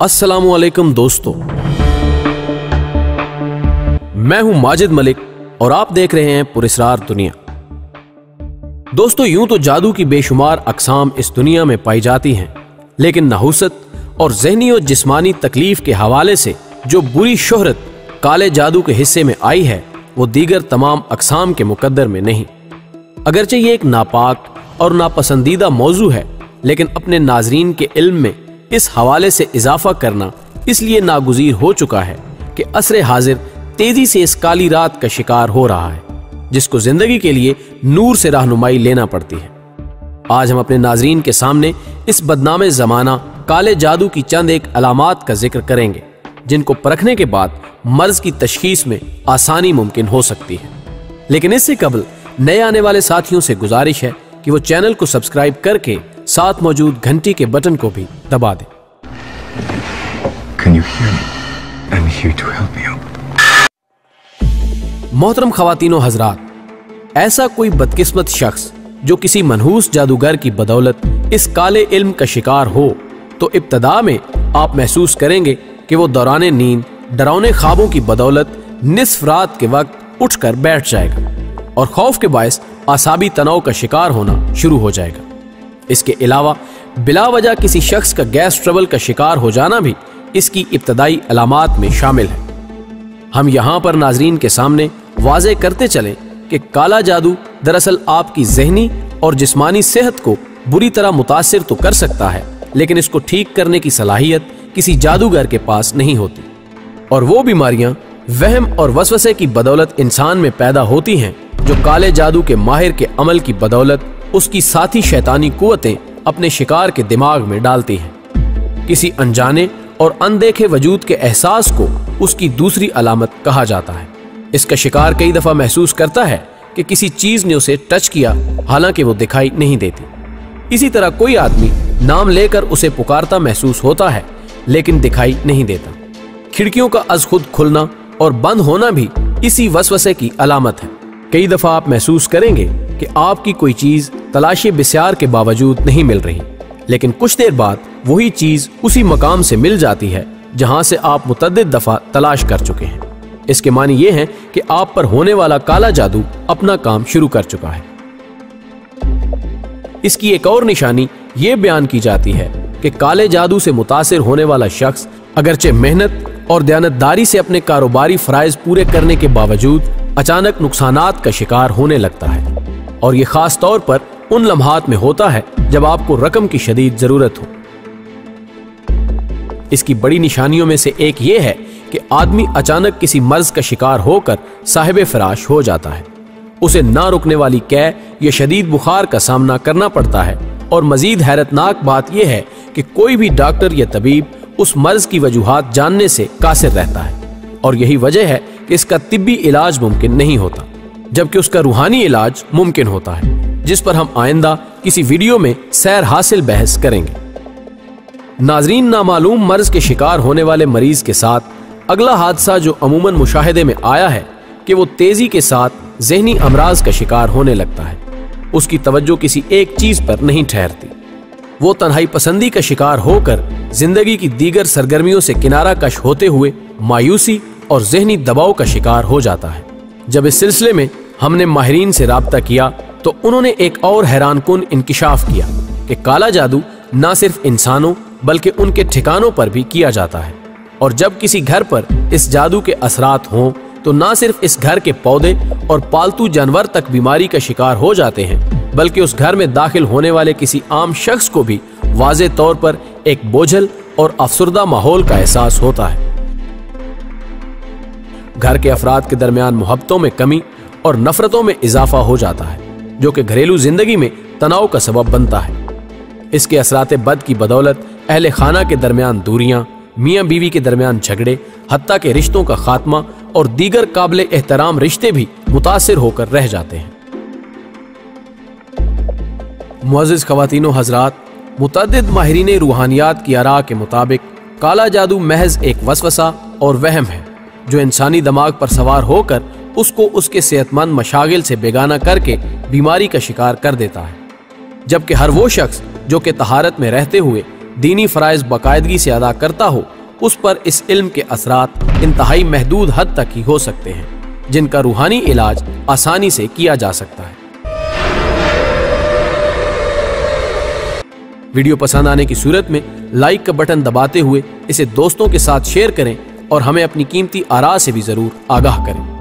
السلام علیکم دوستو۔ میں ہوں ماجد ملک اور آپ دیکھ رہے ہیں پرسرار دنیا۔ دوستو، یوں تو جادو کی بے شمار اقسام اس دنیا میں پائی جاتی ہیں، لیکن نحوست اور ذہنی اور جسمانی تکلیف کے حوالے سے جو بری شہرت کالے جادو کے حصے میں آئی ہے، وہ دیگر تمام اقسام کے مقدر میں نہیں۔ اگرچہ یہ ایک ناپاک اور ناپسندیدہ موضوع ہے، لیکن اپنے ناظرین کے علم میں اس حوالے سے اضافہ کرنا اس لیے ناگزیر ہو چکا ہے کہ اثر حاضر تیزی سے اس کالی رات کا شکار ہو رہا ہے، جس کو زندگی کے لیے نور سے رہنمائی لینا پڑتی ہے۔ آج ہم اپنے ناظرین کے سامنے اس بدنام زمانہ کالے جادو کی چند ایک علامات کا ذکر کریں گے، جن کو پرکھنے کے بعد مرض کی تشخیص میں آسانی ممکن ہو سکتی ہے۔ لیکن اس سے قبل نئے آنے والے ساتھیوں سے گزارش ہے کہ وہ چینل کو سبسکرائب کر کے ساتھ موجود گھنٹی کے بٹن کو بھی دبا دیں۔ محترم خواتین و حضرات ایسا کوئی بدقسمت شخص جو کسی منحوس جادوگر کی بدولت اس کالے علم کا شکار ہو تو ابتدا میں آپ محسوس کریں گے کہ وہ دوران نیند ڈراؤنے خوابوں کی بدولت نصف رات کے وقت اٹھ کر بیٹھ جائے گا اور خوف کے باعث آسابی تناؤ کا شکار ہونا شروع ہو جائے گا۔ اس کے علاوہ، بلا وجہ کسی شخص کا گیس ٹربل کا شکار ہو جانا بھی اس کی ابتدائی علامات میں شامل ہے۔ ہم یہاں پر ناظرین کے سامنے واضح کرتے چلیں کہ کالا جادو دراصل آپ کی ذہنی اور جسمانی صحت کو بری طرح متاثر تو کر سکتا ہے، لیکن اس کو ٹھیک کرنے کی صلاحیت کسی جادوگر کے پاس نہیں ہوتی۔ اور وہ بیماریاں وہم اور وسوسے کی بدولت انسان میں پیدا ہوتی ہیں جو کالے جادو کے ماہر کے عمل کی بدولت اس کی ساتھی شیطانی قوتیں اپنے شکار کے دماغ میں ڈالتی ہیں۔ کسی انجانے اور اندیکھے وجود کے احساس کو اس کی دوسری علامت کہا جاتا ہے۔ اس کا شکار کئی دفعہ محسوس کرتا ہے کہ کسی چیز نے اسے ٹچ کیا، حالانکہ وہ دکھائی نہیں دیتی۔ اسی طرح کوئی آدمی نام لے کر اسے پکارتا محسوس ہوتا ہے، لیکن دکھائی نہیں دیتا۔ کھڑکیوں کا از خود کھلنا اور بند ہونا بھی اسی وسوسے کی علامت ہے۔ کئی دفعہ آپ محسوس کریں گے کہ آپ کی کوئی چیز تلاشی بسیار کے باوجود نہیں مل رہی۔ لیکن کچھ دیر بعد وہی چیز اسی مقام سے مل جاتی ہے جہاں سے آپ متعدد دفعہ تلاش کر چکے ہیں۔ اس کے معنی یہ ہے کہ آپ پر ہونے والا کالا جادو اپنا کام شروع کر چکا ہے۔ اس کی ایک اور نشانی یہ بیان کی جاتی ہے کہ کالے جادو سے متاثر ہونے والا شخص اگرچہ محنت اور دیانتداری سے اپنے کاروباری فرائض پورے کرنے کے باوجود اچانک نقصانات کا شکار ہونے لگتا ہے۔ اور یہ خاص طور پر ان لمحات میں ہوتا ہے جب آپ کو رقم کی شدید ضرورت ہو۔ اس کی بڑی نشانیوں میں سے ایک یہ ہے کہ آدمی اچانک کسی مرض کا شکار ہو کر صاحب فراش ہو جاتا ہے۔ اسے نہ رکنے والی قے یا شدید بخار کا سامنا کرنا پڑتا ہے۔ اور مزید حیرتناک بات یہ ہے کہ کوئی بھی ڈاکٹر یا طبیب اس مرض کی وجوہات جاننے سے قاصر رہتا ہے۔ اور یہی وجہ ہے کہ اس کا طبی علاج ممکن نہیں ہوتا، جبکہ اس کا روحانی علاج ممکن ہوتا ہے۔ جس پر ہم آئندہ کسی ویڈیو میں سیر حاصل بحث کریں گے۔ ناظرین نامعلوم مرض کے شکار ہونے والے مریض کے ساتھ اگلا حادثہ جو عموماً مشاہدے میں آیا ہے کہ وہ تیزی کے ساتھ ذہنی امراض کا شکار ہونے لگتا ہے۔ اس کی توجہ کسی ایک چیز پر نہیں ٹھہرتی۔ وہ تنہائی پسندی کا شکار ہو کر زندگی کی دیگر سرگرمیوں سے کنارہ کش ہوتے ہوئے مایوسی اور ذہنی دباؤ کا شکار ہو جاتا ہے۔ جب اس سلسلے میں ہم نے ماہرین سے رابطہ کیا تو انہوں نے ایک اور حیران کن انکشاف کیا کہ کالا جادو نہ صرف انسانوں بلکہ ان کے ٹھکانوں پر بھی کیا جاتا ہے۔ اور جب کسی گھر پر اس جادو کے اثرات ہوں تو نہ صرف اس گھر کے پودے اور پالتو جانور تک بیماری کا شکار ہو جاتے ہیں، بلکہ اس گھر میں داخل ہونے والے کسی عام شخص کو بھی واضح طور پر ایک بوجھل اور افسردہ ماحول کا احساس ہوتا ہے۔ گھر کے افراد کے درمیان محبتوں میں کمی اور نفرتوں میں اضافہ ہو جاتا ہے۔ جو کہ گھریلو زندگی میں تناؤ کا سبب بنتا ہے۔ اس کے اثرات بد کی بدولت، اہل خانہ کے درمیان دوریاں، میاں بیوی کے درمیان جھگڑے، حتیٰ کے رشتوں کا خاتمہ اور دیگر قابل احترام رشتے بھی متاثر ہو کر رہ جاتے ہیں۔ معزز خواتین و حضرات، متعدد ماہرین روحانیات کی آراء کے مطابق کالا جادو محض ایک وسوسہ اور وہم ہے، جو انسانی دماغ پر سوار ہو کر اس کو اس کے صحت مند مشاغل سے بیگانہ کر کے بیماری کا شکار کر دیتا ہے۔ جبکہ ہر وہ شخص جو کہ تہارت میں رہتے ہوئے دینی فرائض باقاعدگی سے ادا کرتا ہو، اس پر اس علم کے اثرات انتہائی محدود حد تک ہی ہو سکتے ہیں، جن کا روحانی علاج آسانی سے کیا جا سکتا ہے۔ ویڈیو پسند آنے کی صورت میں لائک کا بٹن دباتے ہوئے اسے دوستوں کے ساتھ شیئر کریں اور ہمیں اپنی قیمتی آرا سے بھی ضرور آگاہ کریں۔